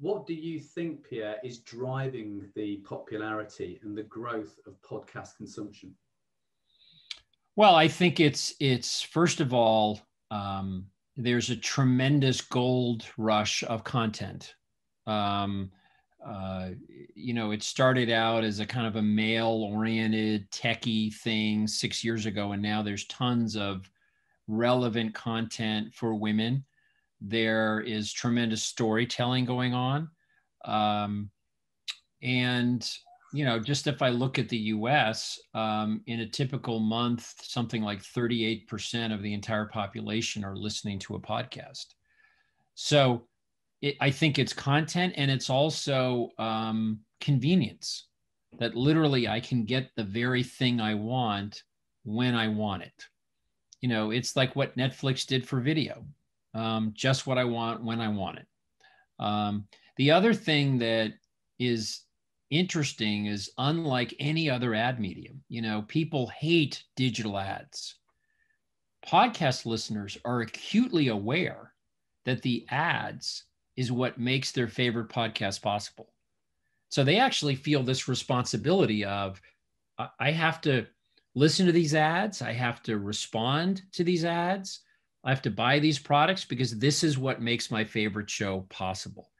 what do you think, Pierre, is driving the popularity and the growth of podcast consumption? Well, I think it's it's first of all, um, there's a tremendous gold rush of content. Um, uh, you know, it started out as a kind of a male-oriented techie thing six years ago, and now there's tons of relevant content for women. There is tremendous storytelling going on. Um, and, you know, just if I look at the US, um, in a typical month, something like 38% of the entire population are listening to a podcast. So it, I think it's content and it's also um, convenience that literally I can get the very thing I want when I want it. You know, it's like what Netflix did for video um, just what I want when I want it. Um, the other thing that is interesting is unlike any other ad medium, you know, people hate digital ads. Podcast listeners are acutely aware that the ads is what makes their favorite podcast possible. So they actually feel this responsibility of, I have to listen to these ads, I have to respond to these ads, I have to buy these products because this is what makes my favorite show possible.